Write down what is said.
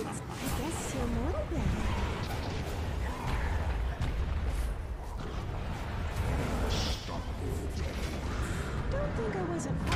I guess you're. Don't think I wasn't